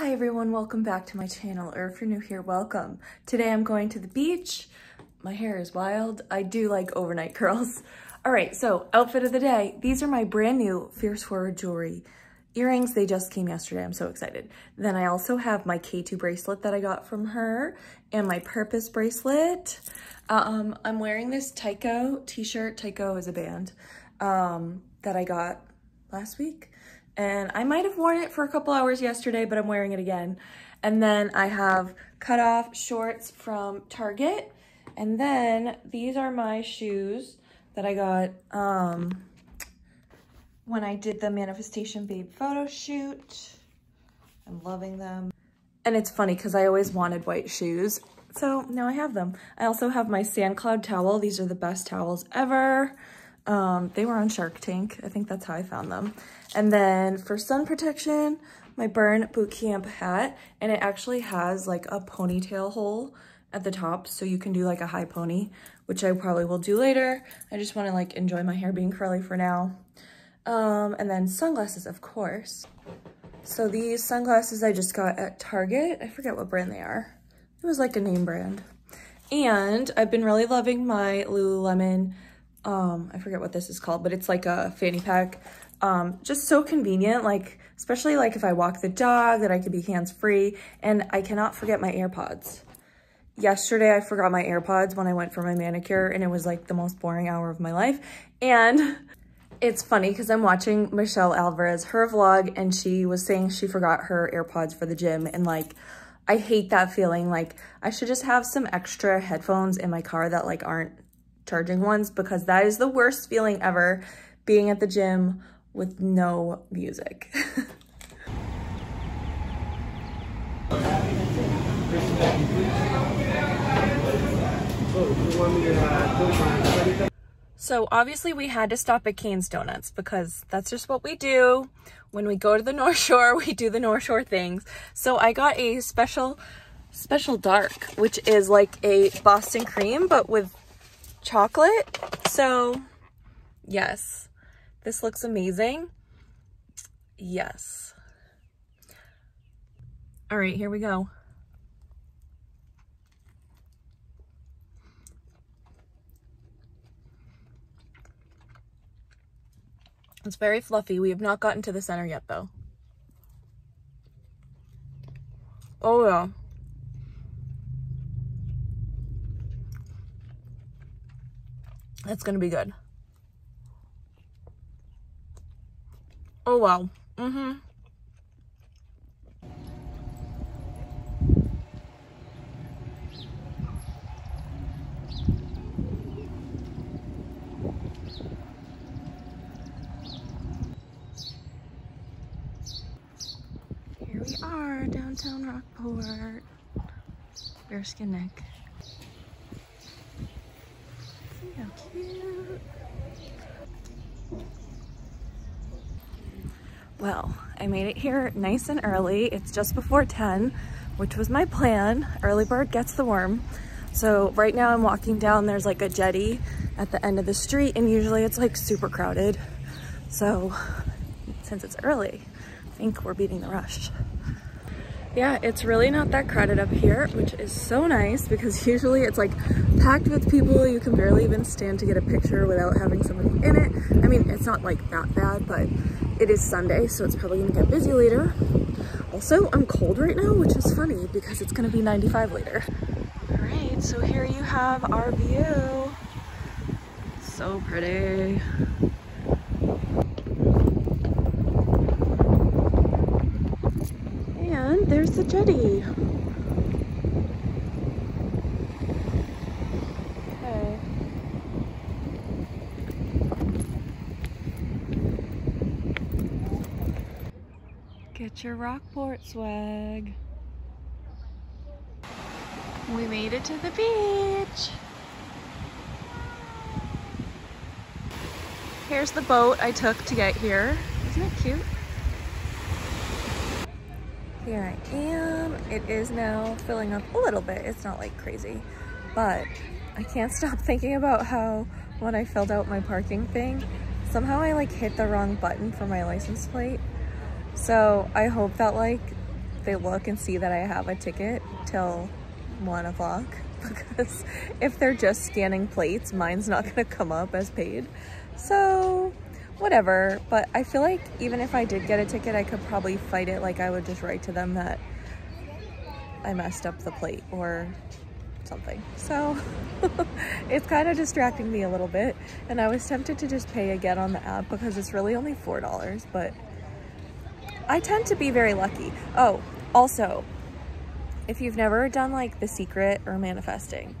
Hi everyone, welcome back to my channel, or if you're new here, welcome. Today I'm going to the beach. My hair is wild. I do like overnight curls. All right, so outfit of the day. These are my brand new Fierce Forward jewelry. Earrings, they just came yesterday. I'm so excited. Then I also have my K2 bracelet that I got from her and my Purpose bracelet. Um, I'm wearing this Tycho t-shirt. Tycho is a band um, that I got last week. And I might have worn it for a couple hours yesterday, but I'm wearing it again. And then I have cut off shorts from Target. And then these are my shoes that I got um, when I did the Manifestation Babe photo shoot. I'm loving them. And it's funny because I always wanted white shoes. So now I have them. I also have my Sand Cloud towel. These are the best towels ever. Um, they were on Shark Tank. I think that's how I found them. And then for sun protection, my Burn Boot Camp hat. And it actually has like a ponytail hole at the top. So you can do like a high pony, which I probably will do later. I just want to like enjoy my hair being curly for now. Um, and then sunglasses, of course. So these sunglasses I just got at Target. I forget what brand they are. It was like a name brand. And I've been really loving my Lululemon, um, I forget what this is called, but it's like a fanny pack. Um, just so convenient, like, especially like if I walk the dog that I could be hands-free. And I cannot forget my AirPods. Yesterday, I forgot my AirPods when I went for my manicure and it was like the most boring hour of my life. And it's funny because I'm watching Michelle Alvarez, her vlog, and she was saying she forgot her AirPods for the gym. And like, I hate that feeling. Like, I should just have some extra headphones in my car that like aren't charging ones because that is the worst feeling ever, being at the gym with no music. So obviously we had to stop at Kane's Donuts because that's just what we do. When we go to the North Shore, we do the North Shore things. So I got a special, special dark, which is like a Boston cream, but with chocolate. So yes, this looks amazing. Yes. All right, here we go. It's very fluffy. We have not gotten to the center yet, though. Oh, yeah. That's going to be good. Oh, wow. Mm-hmm. Here we are, downtown Rockport. Bearskin Neck. See how cute. Well, I made it here nice and early. It's just before 10, which was my plan. Early bird gets the worm. So right now I'm walking down, there's like a jetty at the end of the street and usually it's like super crowded. So since it's early, I think we're beating the rush. Yeah, it's really not that crowded up here, which is so nice because usually it's like packed with people. You can barely even stand to get a picture without having somebody in it. I mean, it's not like that bad, but it is Sunday, so it's probably gonna get busy later. Also, I'm cold right now, which is funny because it's gonna be 95 later. All right, so here you have our view. So pretty. And there's the jetty. Get your Rockport swag. We made it to the beach. Here's the boat I took to get here. Isn't it cute? Here I am. It is now filling up a little bit. It's not like crazy, but I can't stop thinking about how when I filled out my parking thing, somehow I like hit the wrong button for my license plate. So I hope that like they look and see that I have a ticket till one o'clock because if they're just scanning plates, mine's not gonna come up as paid. So whatever, but I feel like even if I did get a ticket, I could probably fight it. Like I would just write to them that I messed up the plate or something. So it's kind of distracting me a little bit. And I was tempted to just pay again on the app because it's really only $4, but I tend to be very lucky. Oh, also, if you've never done like The Secret or manifesting,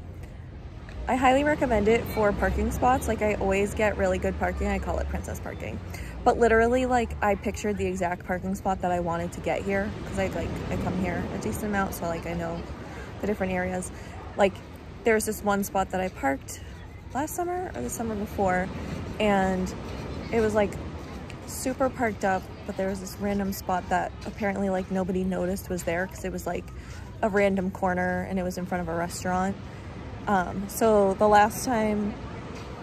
I highly recommend it for parking spots. Like I always get really good parking. I call it princess parking. But literally like I pictured the exact parking spot that I wanted to get here because I like I come here a decent amount so like I know the different areas. Like there's this one spot that I parked last summer or the summer before and it was like super parked up but there was this random spot that apparently like nobody noticed was there because it was like a random corner and it was in front of a restaurant um, so the last time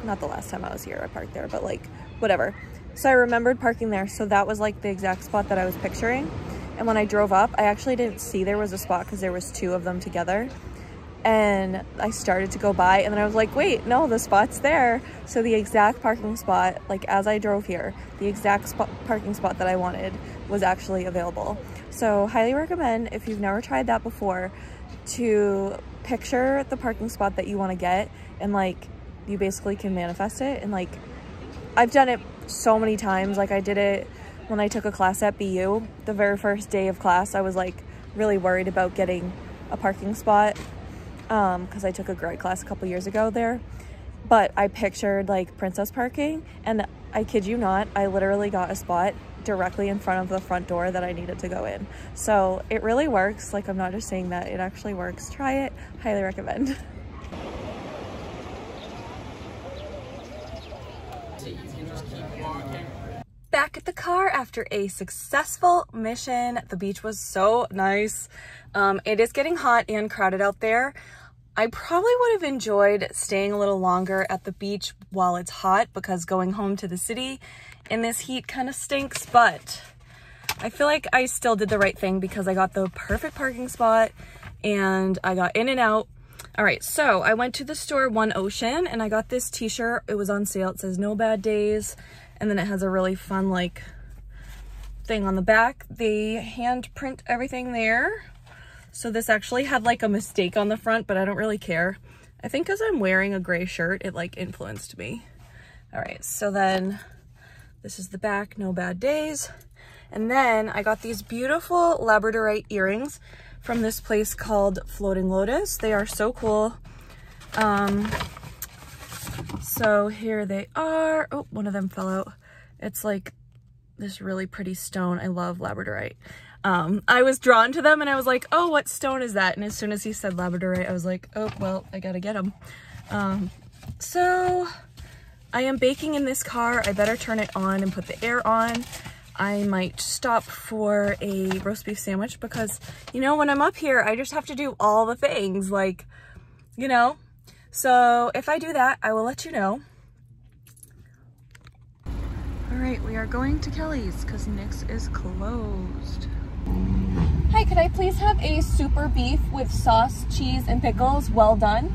not the last time I was here I parked there but like whatever so I remembered parking there so that was like the exact spot that I was picturing and when I drove up I actually didn't see there was a spot because there was two of them together and I started to go by and then I was like, wait, no, the spot's there. So the exact parking spot, like as I drove here, the exact spot, parking spot that I wanted was actually available. So highly recommend if you've never tried that before to picture the parking spot that you want to get and like you basically can manifest it and like I've done it so many times. Like I did it when I took a class at BU. The very first day of class, I was like really worried about getting a parking spot because um, I took a grad class a couple years ago there. But I pictured like princess parking, and I kid you not, I literally got a spot directly in front of the front door that I needed to go in. So it really works. Like I'm not just saying that, it actually works. Try it, highly recommend. Back at the car after a successful mission. The beach was so nice. Um, it is getting hot and crowded out there. I probably would have enjoyed staying a little longer at the beach while it's hot because going home to the city in this heat kind of stinks, but I feel like I still did the right thing because I got the perfect parking spot and I got in and out. All right, so I went to the store One Ocean and I got this t-shirt. It was on sale. It says no bad days. And then it has a really fun like thing on the back. They hand print everything there so this actually had like a mistake on the front, but I don't really care. I think because I'm wearing a gray shirt, it like influenced me. All right, so then this is the back, no bad days. And then I got these beautiful Labradorite earrings from this place called Floating Lotus. They are so cool. Um, so here they are. Oh, one of them fell out. It's like this really pretty stone. I love Labradorite um, I was drawn to them and I was like, oh, what stone is that? And as soon as he said labradorite, I was like, oh, well, I gotta get them. Um, so I am baking in this car. I better turn it on and put the air on. I might stop for a roast beef sandwich because, you know, when I'm up here, I just have to do all the things like, you know, so if I do that, I will let you know. All right, we are going to Kelly's because Nick's is closed. Hi, could I please have a super beef with sauce, cheese, and pickles, well done?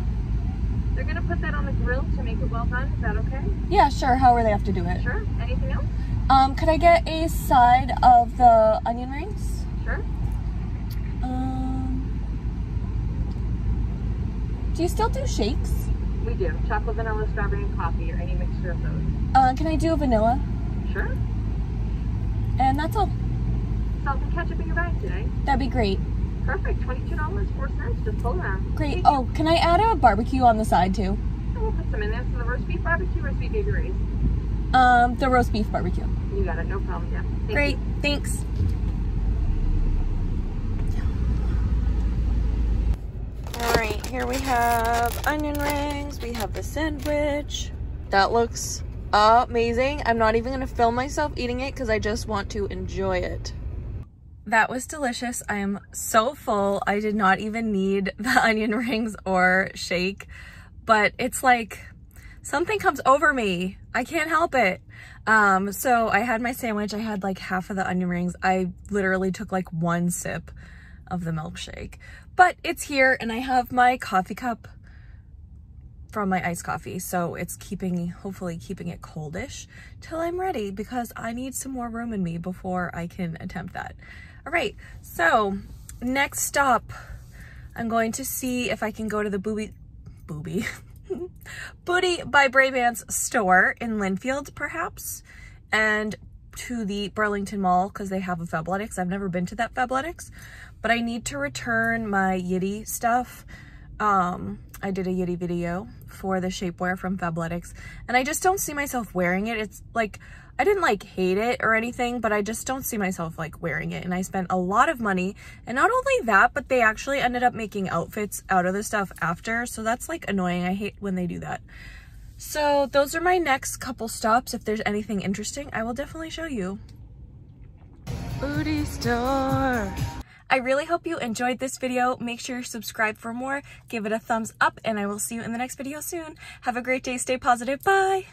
They're gonna put that on the grill to make it well done. Is that okay? Yeah, sure. However they have to do it. Sure. Anything else? Um, could I get a side of the onion rings? Sure. Um, do you still do shakes? We do. Chocolate, vanilla, strawberry, and coffee, or any mixture of those. Uh, can I do a vanilla? Sure. And that's all and ketchup in your bag today? That'd be great. Perfect. $22, 4 cents. Just pull them. Great. Thank oh, you. can I add a barbecue on the side too? we'll put some in there. So the roast beef barbecue, roast beef baby raised? Um, the roast beef barbecue. You got it. No problem. Yeah. Thank great. You. Thanks. All right, here we have onion rings. We have the sandwich. That looks amazing. I'm not even gonna film myself eating it because I just want to enjoy it. That was delicious. I am so full. I did not even need the onion rings or shake, but it's like something comes over me. I can't help it. Um, so I had my sandwich. I had like half of the onion rings. I literally took like one sip of the milkshake. But it's here and I have my coffee cup from my iced coffee. So it's keeping, hopefully keeping it coldish till I'm ready because I need some more room in me before I can attempt that. All right, so next stop, I'm going to see if I can go to the booby, booby, Booty by Brabants store in Lynnfield, perhaps, and to the Burlington Mall because they have a Fabletics. I've never been to that Fabletics, but I need to return my Yitty stuff. Um, I did a Yitty video for the shapewear from Fabletics, and I just don't see myself wearing it. It's like, I didn't like hate it or anything, but I just don't see myself like wearing it. And I spent a lot of money. And not only that, but they actually ended up making outfits out of the stuff after. So that's like annoying. I hate when they do that. So those are my next couple stops. If there's anything interesting, I will definitely show you. Booty store. I really hope you enjoyed this video. Make sure you subscribe for more, give it a thumbs up, and I will see you in the next video soon. Have a great day, stay positive, bye!